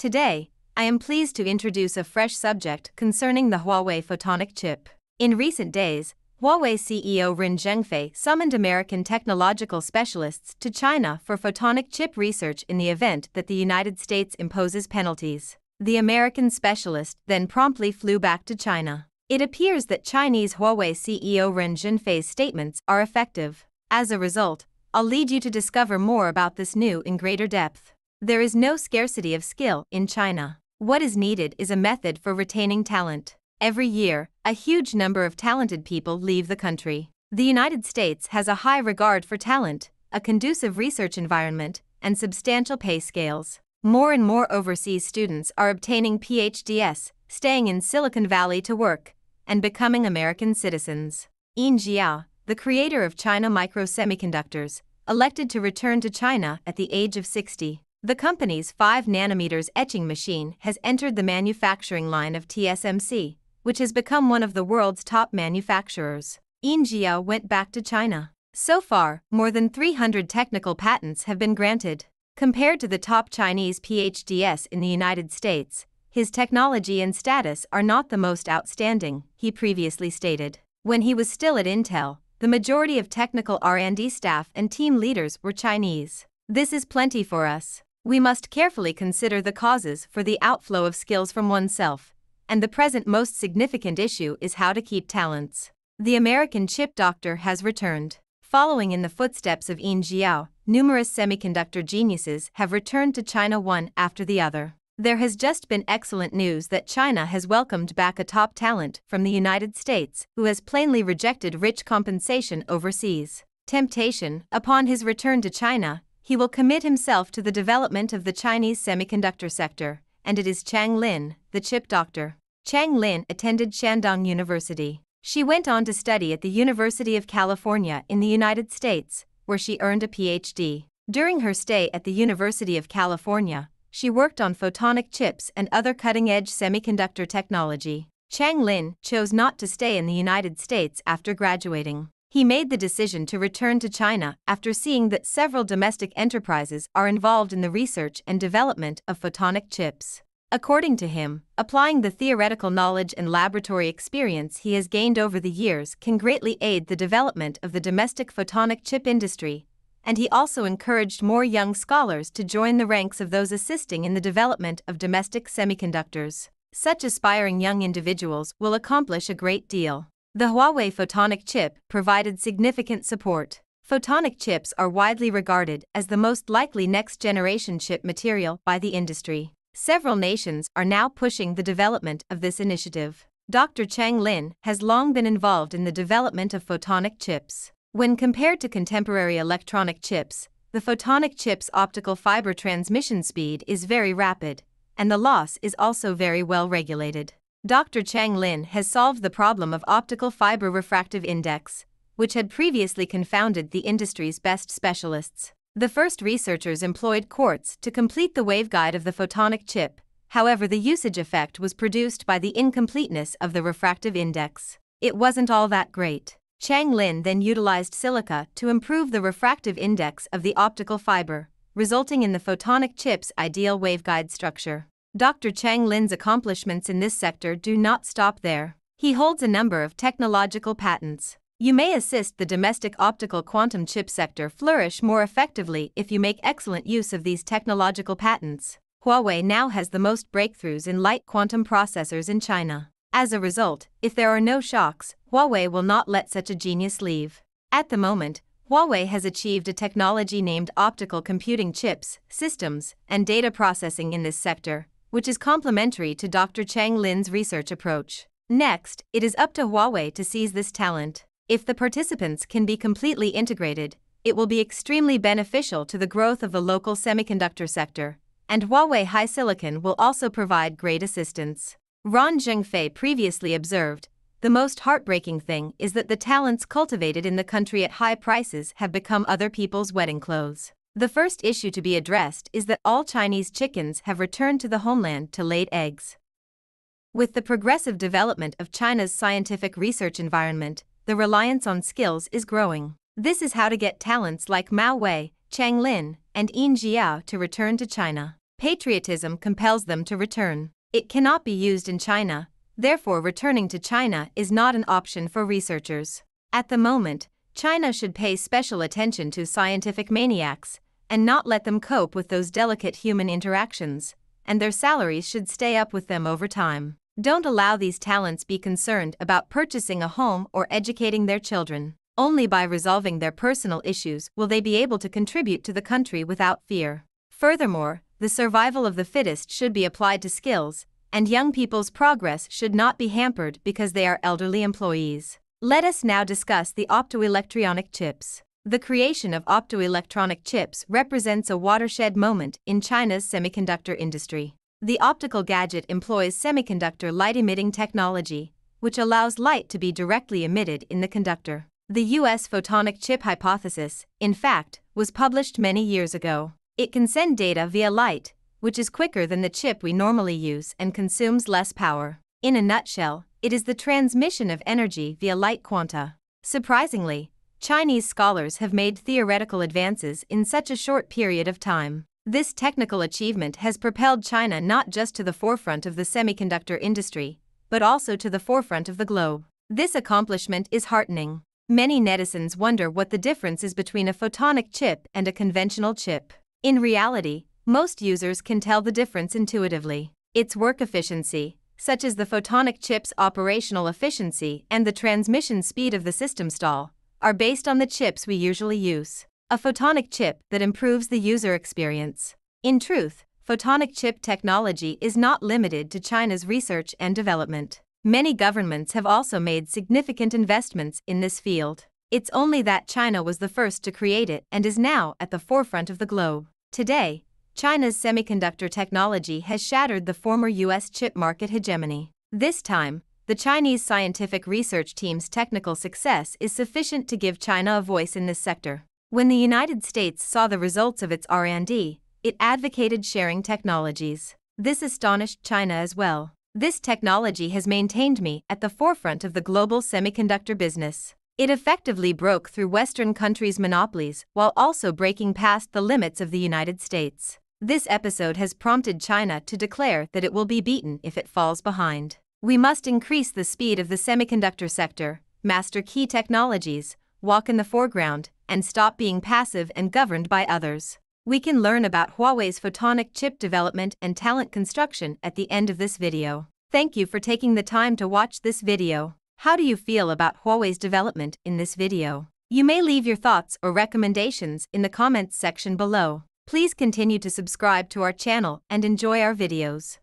Today, I am pleased to introduce a fresh subject concerning the Huawei photonic chip. In recent days, Huawei CEO Ren Zhengfei summoned American technological specialists to China for photonic chip research in the event that the United States imposes penalties. The American specialist then promptly flew back to China. It appears that Chinese Huawei CEO Ren Zhengfei's statements are effective. As a result, I'll lead you to discover more about this new in greater depth. There is no scarcity of skill in China. What is needed is a method for retaining talent. Every year, a huge number of talented people leave the country. The United States has a high regard for talent, a conducive research environment, and substantial pay scales. More and more overseas students are obtaining PhDs, staying in Silicon Valley to work, and becoming American citizens. Yin Jiao, the creator of China Micro Semiconductors, elected to return to China at the age of 60. The company's 5 nanometers etching machine has entered the manufacturing line of TSMC, which has become one of the world's top manufacturers. Yin Jiao went back to China. So far, more than 300 technical patents have been granted. Compared to the top Chinese PhDs in the United States, his technology and status are not the most outstanding, he previously stated. When he was still at Intel, the majority of technical R&D staff and team leaders were Chinese. This is plenty for us. We must carefully consider the causes for the outflow of skills from oneself, and the present most significant issue is how to keep talents. The American chip doctor has returned. Following in the footsteps of Yin Jiao, numerous semiconductor geniuses have returned to China one after the other. There has just been excellent news that China has welcomed back a top talent from the United States who has plainly rejected rich compensation overseas. Temptation, upon his return to China, he will commit himself to the development of the Chinese semiconductor sector, and it is Chang Lin, the chip doctor. Chang Lin attended Shandong University. She went on to study at the University of California in the United States, where she earned a PhD. During her stay at the University of California, she worked on photonic chips and other cutting edge semiconductor technology. Chang Lin chose not to stay in the United States after graduating. He made the decision to return to China after seeing that several domestic enterprises are involved in the research and development of photonic chips. According to him, applying the theoretical knowledge and laboratory experience he has gained over the years can greatly aid the development of the domestic photonic chip industry, and he also encouraged more young scholars to join the ranks of those assisting in the development of domestic semiconductors. Such aspiring young individuals will accomplish a great deal. The Huawei photonic chip provided significant support. Photonic chips are widely regarded as the most likely next generation chip material by the industry. Several nations are now pushing the development of this initiative. Dr. Chang Lin has long been involved in the development of photonic chips. When compared to contemporary electronic chips, the photonic chip's optical fiber transmission speed is very rapid, and the loss is also very well regulated. Dr. Chang Lin has solved the problem of optical fiber refractive index, which had previously confounded the industry's best specialists. The first researchers employed quartz to complete the waveguide of the photonic chip, however, the usage effect was produced by the incompleteness of the refractive index. It wasn't all that great. Chang Lin then utilized silica to improve the refractive index of the optical fiber, resulting in the photonic chip's ideal waveguide structure. Dr. Chang Lin's accomplishments in this sector do not stop there. He holds a number of technological patents. You may assist the domestic optical quantum chip sector flourish more effectively if you make excellent use of these technological patents. Huawei now has the most breakthroughs in light quantum processors in China. As a result, if there are no shocks, Huawei will not let such a genius leave. At the moment, Huawei has achieved a technology named optical computing chips, systems, and data processing in this sector, which is complementary to Dr. Chang Lin's research approach. Next, it is up to Huawei to seize this talent. If the participants can be completely integrated, it will be extremely beneficial to the growth of the local semiconductor sector, and Huawei HiSilicon will also provide great assistance. Ren Zhengfei previously observed, the most heartbreaking thing is that the talents cultivated in the country at high prices have become other people's wedding clothes. The first issue to be addressed is that all Chinese chickens have returned to the homeland to lay eggs. With the progressive development of China's scientific research environment, the reliance on skills is growing. This is how to get talents like Mao Wei, Chang Lin, and Yin Jiao to return to China. Patriotism compels them to return. It cannot be used in China, therefore, returning to China is not an option for researchers. At the moment, China should pay special attention to scientific maniacs and not let them cope with those delicate human interactions, and their salaries should stay up with them over time. Don't allow these talents be concerned about purchasing a home or educating their children. Only by resolving their personal issues will they be able to contribute to the country without fear. Furthermore, the survival of the fittest should be applied to skills, and young people's progress should not be hampered because they are elderly employees. Let us now discuss the optoelectronic chips. The creation of optoelectronic chips represents a watershed moment in China's semiconductor industry. The optical gadget employs semiconductor light emitting technology, which allows light to be directly emitted in the conductor. The US photonic chip hypothesis, in fact, was published many years ago. It can send data via light, which is quicker than the chip we normally use and consumes less power. In a nutshell, it is the transmission of energy via light quanta. Surprisingly, Chinese scholars have made theoretical advances in such a short period of time. This technical achievement has propelled China not just to the forefront of the semiconductor industry, but also to the forefront of the globe. This accomplishment is heartening. Many netizens wonder what the difference is between a photonic chip and a conventional chip. In reality, most users can tell the difference intuitively. Its work efficiency, such as the photonic chip's operational efficiency and the transmission speed of the system stall, are based on the chips we usually use. A photonic chip that improves the user experience. In truth, photonic chip technology is not limited to China's research and development. Many governments have also made significant investments in this field. It's only that China was the first to create it and is now at the forefront of the globe. Today, China's semiconductor technology has shattered the former US chip market hegemony. This time, the Chinese scientific research team's technical success is sufficient to give China a voice in this sector. When the United States saw the results of its R&D, it advocated sharing technologies. This astonished China as well. This technology has maintained me at the forefront of the global semiconductor business. It effectively broke through Western countries' monopolies while also breaking past the limits of the United States. This episode has prompted China to declare that it will be beaten if it falls behind. We must increase the speed of the semiconductor sector, master key technologies, walk in the foreground, and stop being passive and governed by others. We can learn about Huawei's photonic chip development and talent construction at the end of this video. Thank you for taking the time to watch this video. How do you feel about Huawei's development in this video? You may leave your thoughts or recommendations in the comments section below. Please continue to subscribe to our channel and enjoy our videos.